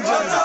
Jones.